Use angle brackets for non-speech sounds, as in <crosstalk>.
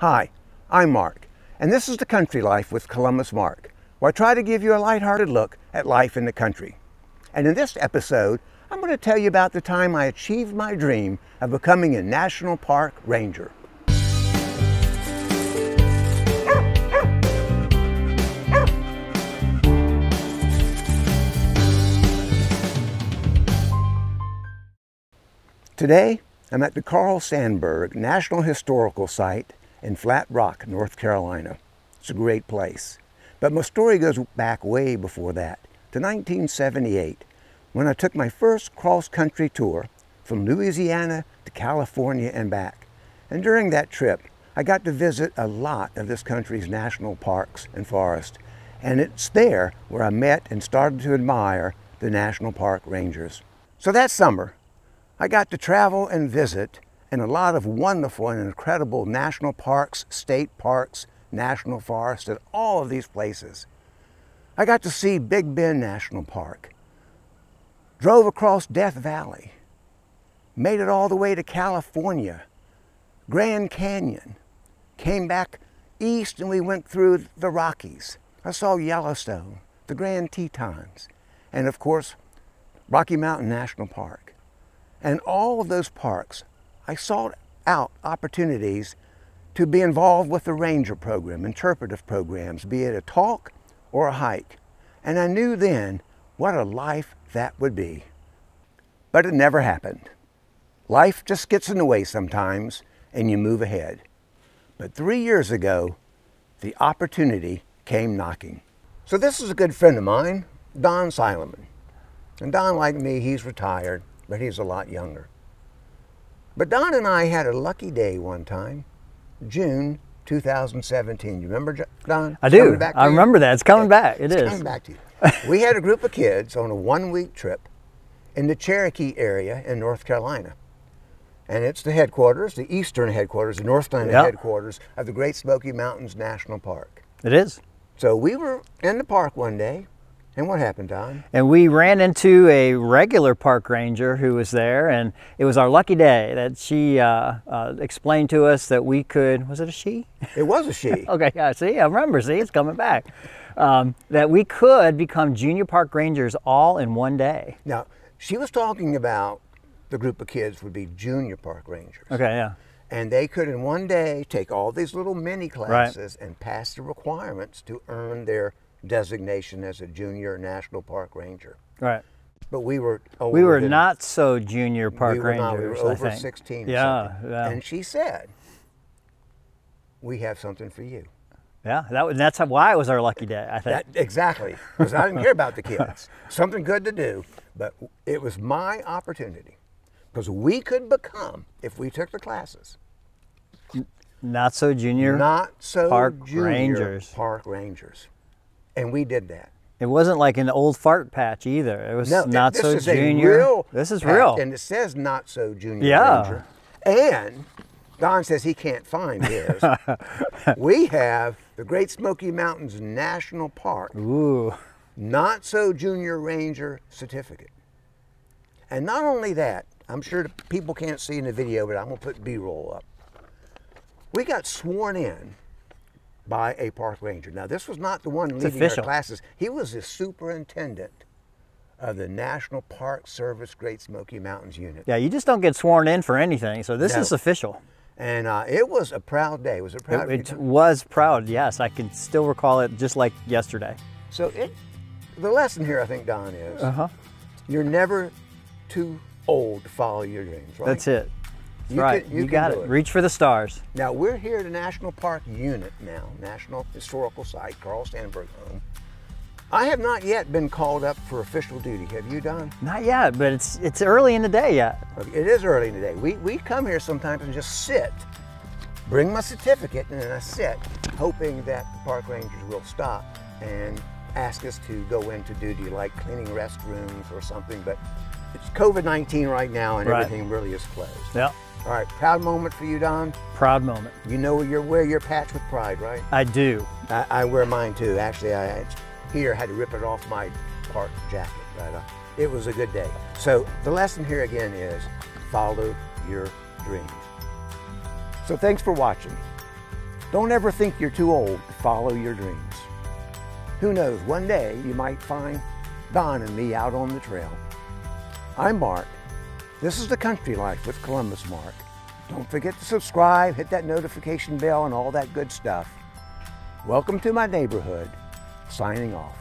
Hi, I'm Mark, and this is the Country Life with Columbus Mark, where I try to give you a lighthearted look at life in the country. And in this episode, I'm going to tell you about the time I achieved my dream of becoming a National Park Ranger. Today, I'm at the Carl Sandburg National Historical Site in Flat Rock, North Carolina. It's a great place. But my story goes back way before that, to 1978, when I took my first cross-country tour from Louisiana to California and back. And during that trip, I got to visit a lot of this country's national parks and forests. And it's there where I met and started to admire the National Park Rangers. So that summer, I got to travel and visit in a lot of wonderful and incredible national parks, state parks, national forests, and all of these places. I got to see Big Bend National Park, drove across Death Valley, made it all the way to California, Grand Canyon, came back east and we went through the Rockies. I saw Yellowstone, the Grand Tetons, and of course, Rocky Mountain National Park. And all of those parks, I sought out opportunities to be involved with the ranger program, interpretive programs, be it a talk or a hike. And I knew then what a life that would be. But it never happened. Life just gets in the way sometimes and you move ahead. But three years ago, the opportunity came knocking. So this is a good friend of mine, Don Silleman. And Don, like me, he's retired but he's a lot younger. But Don and I had a lucky day one time, June 2017. You remember, Don? I do. I remember that. It's coming back. It it's is. coming back to you. <laughs> we had a group of kids on a one-week trip in the Cherokee area in North Carolina. And it's the headquarters, the eastern headquarters, the North Carolina yep. headquarters of the Great Smoky Mountains National Park. It is. So we were in the park one day, and what happened, Don? And we ran into a regular park ranger who was there, and it was our lucky day that she uh, uh, explained to us that we could, was it a she? It was a she. <laughs> okay, yeah, see, I remember, see, it's coming back. Um, that we could become junior park rangers all in one day. Now, she was talking about the group of kids would be junior park rangers. Okay, yeah. And they could in one day take all these little mini classes right. and pass the requirements to earn their designation as a junior national park ranger. Right. But we were we were not so junior park we rangers. Not, we were over 16. Yeah, yeah. And she said, "We have something for you." Yeah, that was, that's why it was our lucky day. I think that, exactly because I didn't care about the kids. <laughs> Something good to do, but it was my opportunity because we could become if we took the classes. Not so junior. Not so park junior rangers. Park rangers. And we did that. It wasn't like an old fart patch either. It was no, not this so is junior. A real this is patch, real. And it says not so junior yeah. ranger. And Don says he can't find his. <laughs> we have the Great Smoky Mountains National Park. Ooh. Not so junior ranger certificate. And not only that, I'm sure people can't see in the video, but I'm gonna put B-roll up. We got sworn in by a park ranger. Now, this was not the one it's leading official. our classes. He was the superintendent of the National Park Service Great Smoky Mountains Unit. Yeah, you just don't get sworn in for anything, so this no. is official. And uh, it was a proud day. Was it proud? It, it was proud. Yes, I can still recall it just like yesterday. So it, the lesson here, I think, Don is, uh-huh. you're never too old to follow your dreams. Right? That's it. You right, can, you, you got it. it. Reach for the stars. Now we're here at a National Park Unit now, National Historical Site, Carl Sandburg home. I have not yet been called up for official duty. Have you, Don? Not yet, but it's it's early in the day yet. It is early in the day. We, we come here sometimes and just sit, bring my certificate, and then I sit, hoping that the park rangers will stop and ask us to go into duty, like cleaning restrooms or something. But it's COVID-19 right now, and right. everything really is closed. Yeah. All right, proud moment for you, Don? Proud moment. You know you wear your patch with pride, right? I do. I, I wear mine too. Actually, I here had to rip it off my park jacket. Right? Uh, it was a good day. So the lesson here again is follow your dreams. So thanks for watching. Don't ever think you're too old to follow your dreams. Who knows, one day you might find Don and me out on the trail. I'm Mark. This is the Country Life with Columbus Mark. Don't forget to subscribe, hit that notification bell, and all that good stuff. Welcome to my neighborhood. Signing off.